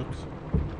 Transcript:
Oops.